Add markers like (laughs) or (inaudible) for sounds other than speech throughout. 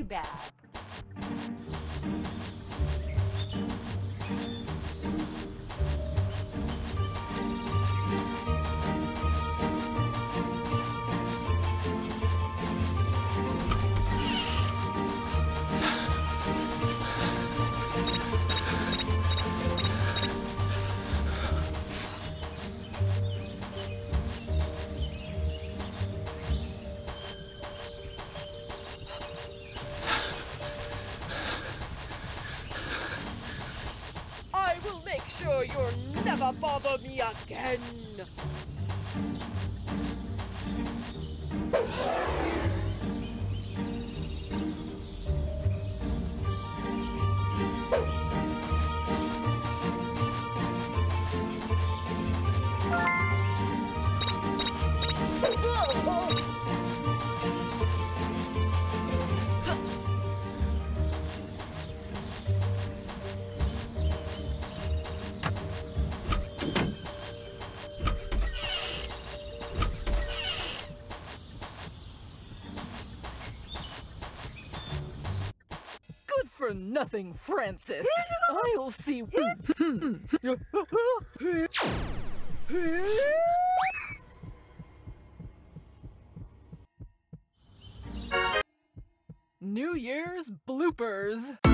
too bad. Again. Good nothing, Francis. I'll see. (laughs) New Year's bloopers.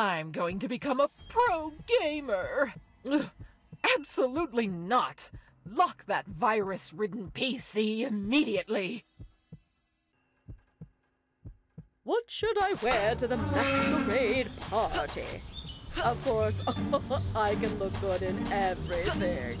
I'm going to become a pro gamer! Ugh, absolutely not! Lock that virus-ridden PC immediately! What should I wear to the masquerade party? Of course, (laughs) I can look good in everything.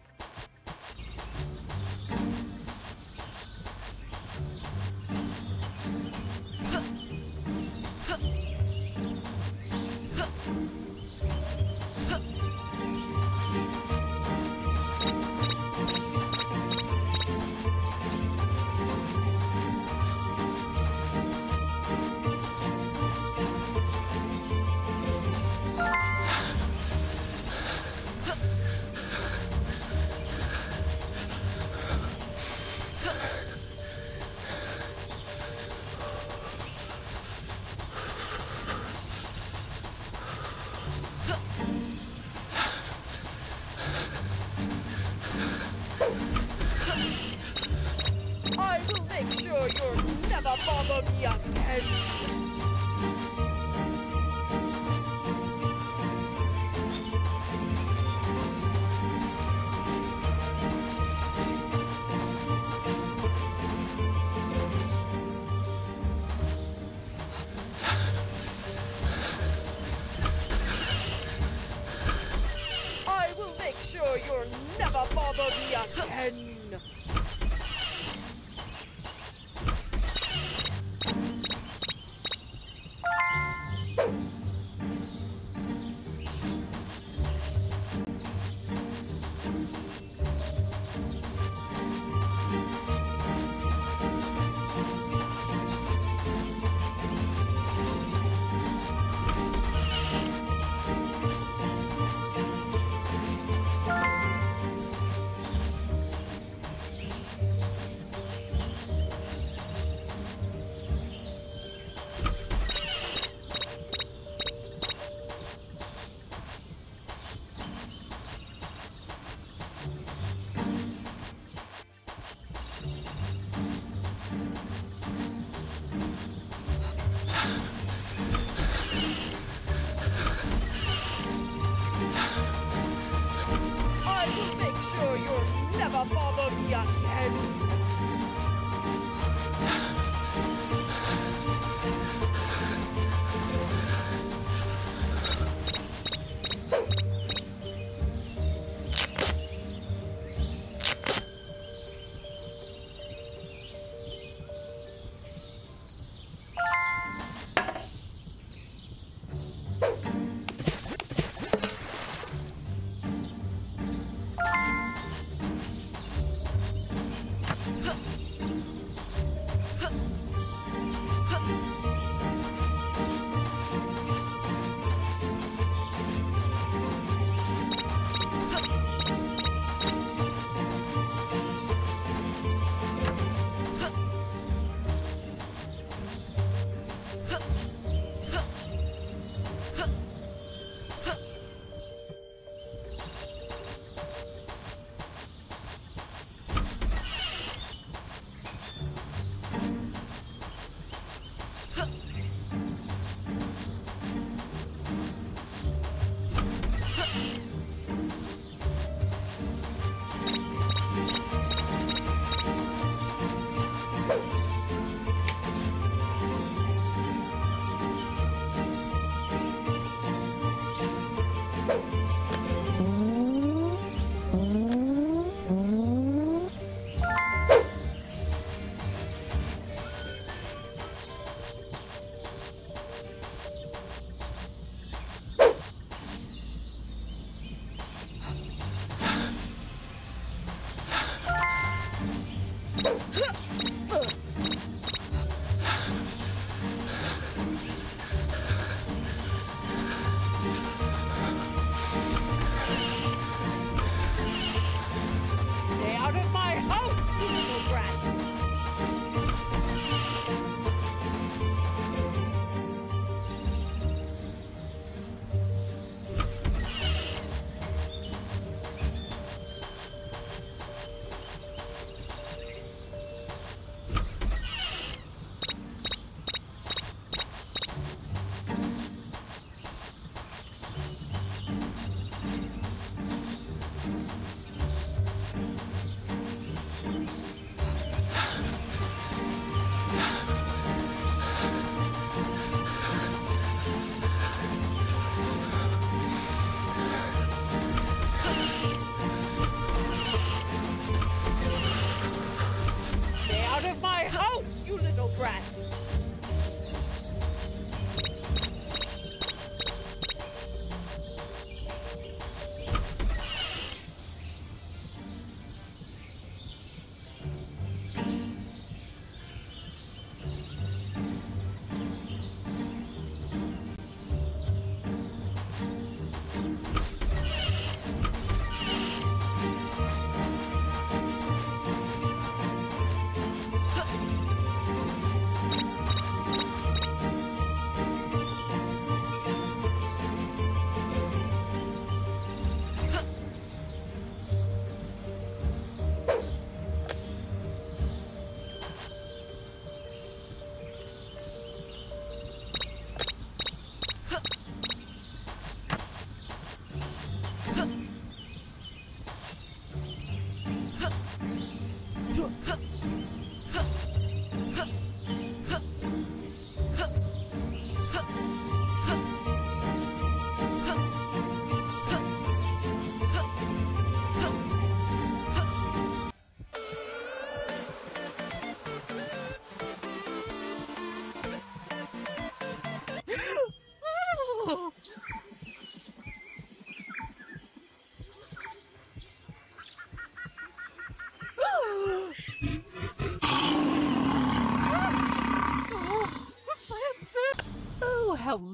I will make sure you'll never bother me again. I will make sure you'll never bother me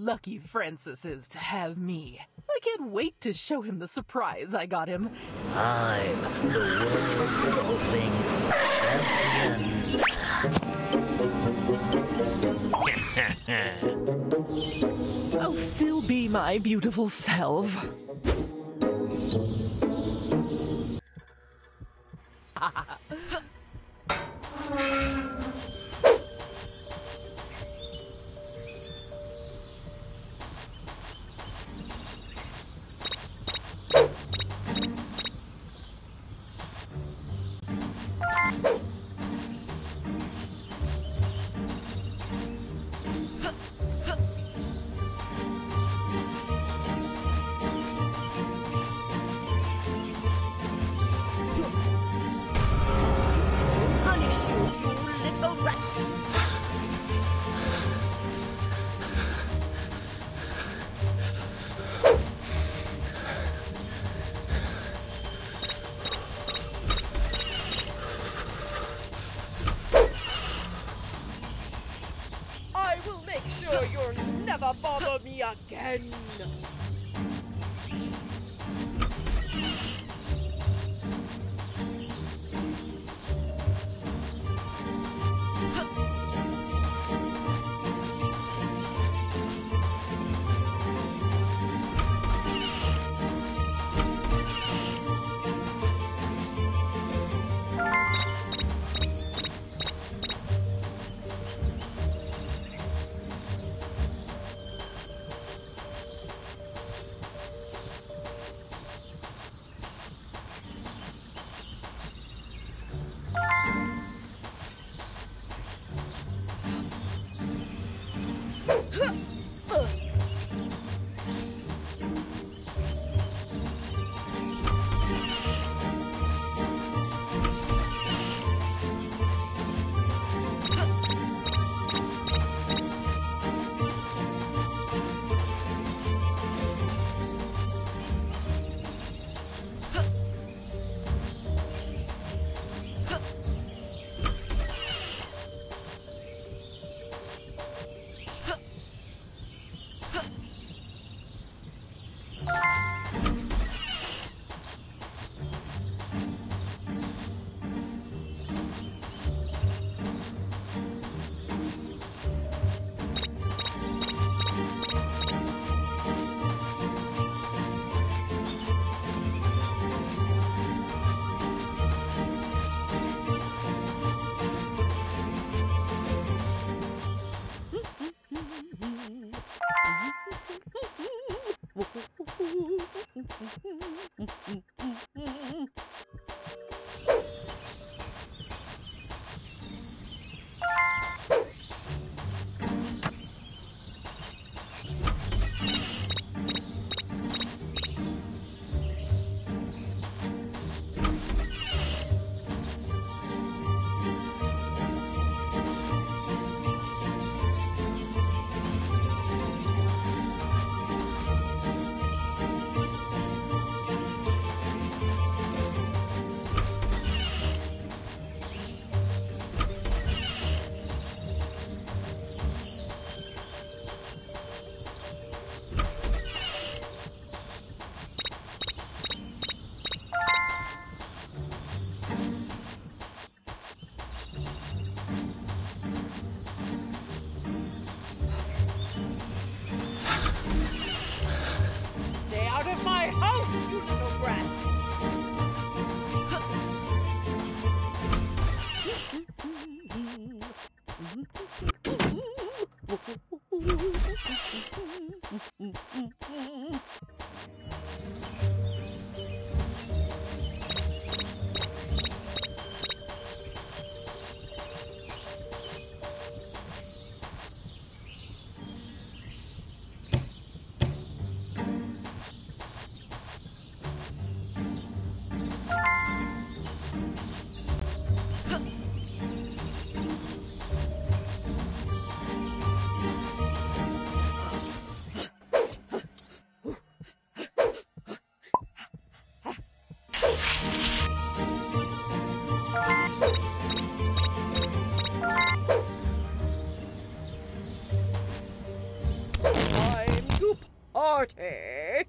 lucky Francis is to have me. I can't wait to show him the surprise I got him. I'm the world golfing champion. (laughs) I'll still be my beautiful self. Oh, (laughs) my house, you little brat! Party.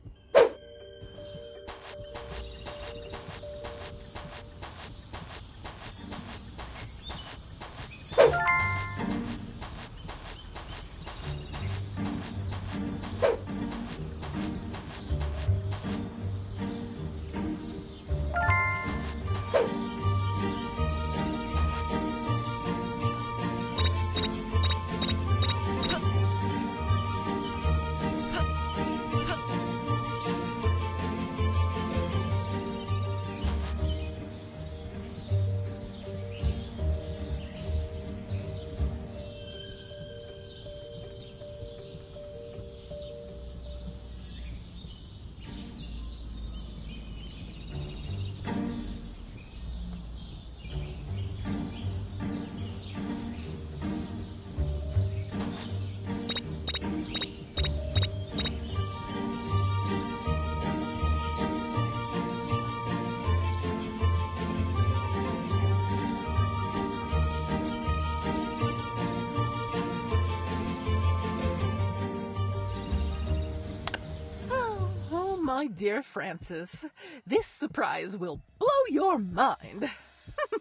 Dear Francis, this surprise will blow your mind.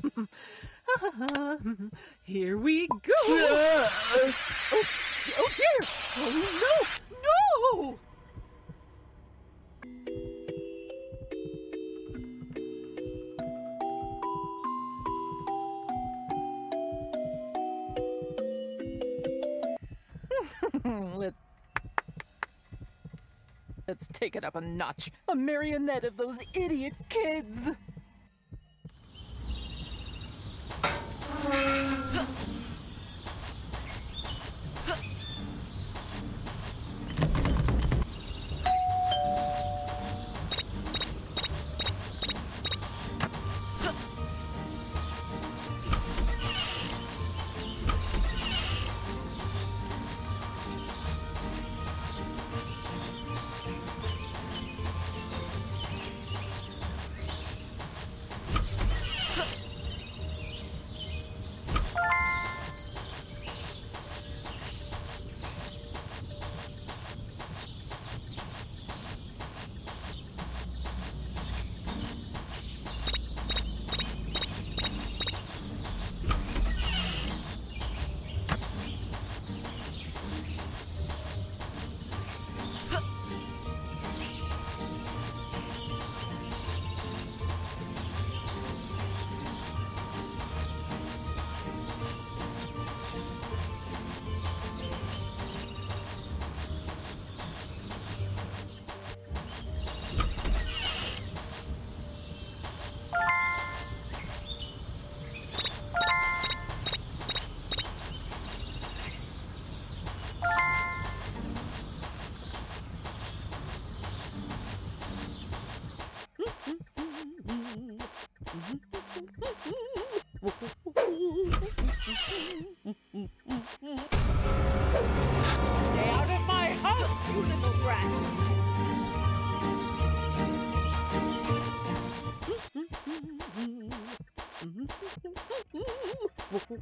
(laughs) Here we go. Oh, oh, oh dear. Oh no, let's take it up a notch. A marionette of those idiot kids. Uhum.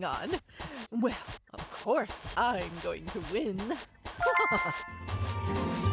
going on. Well, of course, I'm going to win. (laughs)